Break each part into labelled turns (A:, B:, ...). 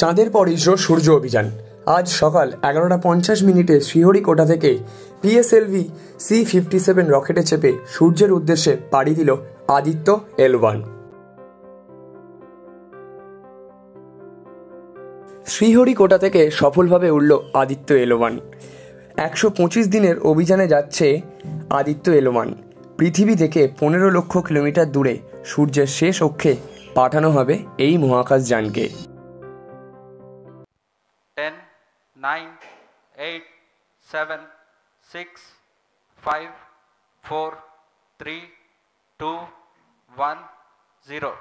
A: চাঁদের পর ইসরো সূর্য অভিযান। আজ সকাল এগারোটা পঞ্চাশ মিনিটে শ্রীহরিকোটা থেকে পিএসএলভি সি ফিফটি সেভেন রকেটে চেপে সূর্যের উদ্দেশ্যে পাড়ি দিল আদিত্য এল ওয়ান। শ্রীহরিকোটা থেকে সফলভাবে উঠল আদিত্য এল ওয়ান। একশো পঁচিশ দিনের অভিযানে যাচ্ছে আদিত্য এল ওয়ান। পৃথিবী থেকে পনেরো লক্ষ কিলোমিটার দূরে সূর্যের শেষ অক্ষে পাঠানো হবে এই মহাকাশ যানকে
B: nine, eight, seven, six, five, four, three, two, one, zero.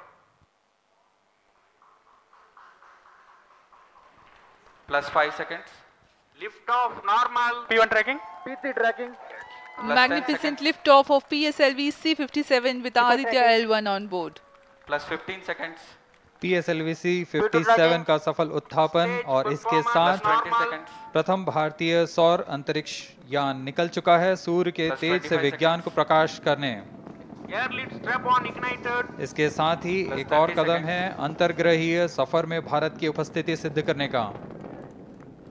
B: Plus five seconds.
C: Lift off normal.
D: P1 tracking.
C: P3 tracking.
B: Plus
E: Magnificent
B: lift
E: off of PSLV C57 with Aditya L1 on board.
B: Plus 15 seconds.
F: पीएसएलवीसी 57 का सफल उत्थापन और इसके साथ प्रथम भारतीय सौर अंतरिक्ष यान निकल चुका है सूर्य के तेज से विज्ञान को प्रकाश करने. इसके साथ ही एक और कदम है अंतर्ग्रहीय सफ़र में भारत की उपस्थिति सिद्ध करने का।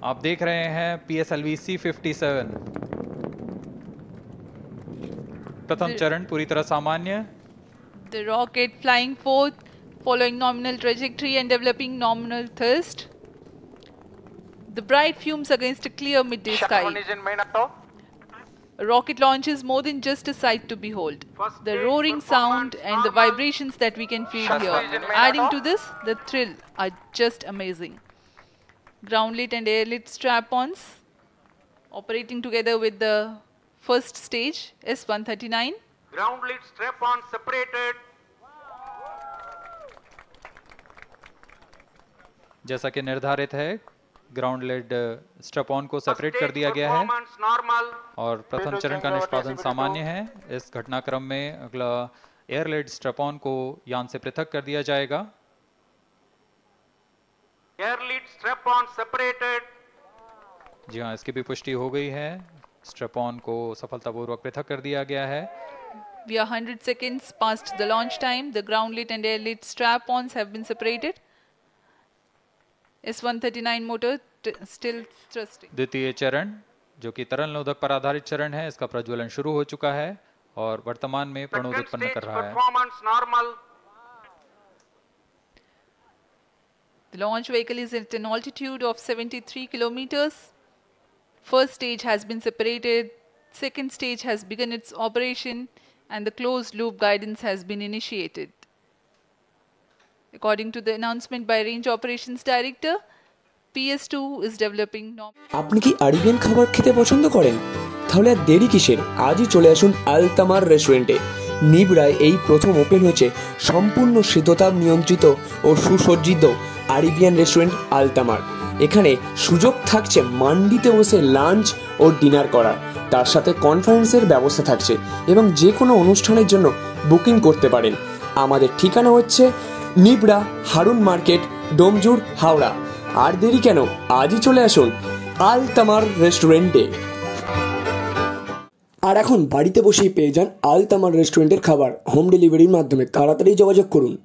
F: आप देख रहे हैं पीएसएलवीसी 57 प्रथम चरण पूरी तरह सामान्य।
E: The rocket flying forth, following nominal trajectory and developing nominal thrust. The bright fumes against a clear midday sky.
D: one is in main auto.
E: A rocket launch is more than just a sight to behold. The roaring sound and the vibrations that we can feel here.
D: is in main
E: Adding to this, the thrill are just amazing. Ground lit and air lit strap ons operating together with the first stage S139.
C: Ground lead strap on separated.
F: जैसा कि निर्धारित है ground lit strap on को separate कर दिया गया है। और प्रथम चरण का निष्पादन सामान्य है। इस घटनाक्रम में अगला एयर लेड स्ट्रप ऑन को यान से पृथक कर दिया जाएगा।
C: Air lead strap on separated.
F: जी हाँ इसकी भी पुष्टि हो गई है। स्ट्रप ऑन को सफलतापूर्वक पृथक कर दिया गया है।
E: We are 100 seconds past the launch time. The ground lit and air lit strap ons have been separated. इस 139 मोटर स्टिल थ्रस्टिंग
F: द्वितीय चरण जो कि तरल नोदक पर आधारित चरण है इसका प्रज्वलन शुरू हो चुका है और वर्तमान में प्रणोद उत्पन्न कर रहा है।
E: Launch vehicle is at an altitude of 73 kilometres first stage has been separated second stage has begin its operation and the close loop guidance has been initiated According to the announcement by Range Operations Director, PS2 is developing
A: আপনি কি আরিবিয়ান খাবার খেতে পছন্দ করেন? তাহলে আর দেরি কিসের? আজই চলে আসুন আলতামার রেস্টুরেন্টে। নিবড়ায় এই প্রথম ওপেন হয়েছে সম্পূর্ণ শীততাপ নিয়ন্ত্রিত ও সুসজ্জিত আরিবিয়ান রেস্টুরেন্ট আলতামার। এখানে সুযোগ থাকছে মান্ডিতে বসে লাঞ্চ ও ডিনার করা তার সাথে কনফারেন্সের ব্যবস্থা থাকছে এবং যে কোনো অনুষ্ঠানের জন্য বুকিং করতে পারেন। আমাদের ঠিকানা হচ্ছে নিবড়া, হারুন মার্কেট, ডোমজুর, হাওড়া। আর দেরি কেন? আজই চলে আসুন আল তামার রেস্টুরেন্টে। আর এখন বাড়িতে বসেই পেয়ে যান আল তামার রেস্টুরেন্টের খাবার। হোম ডেলিভারির মাধ্যমে তাড়াতাড়ি যোগাযোগ করুন।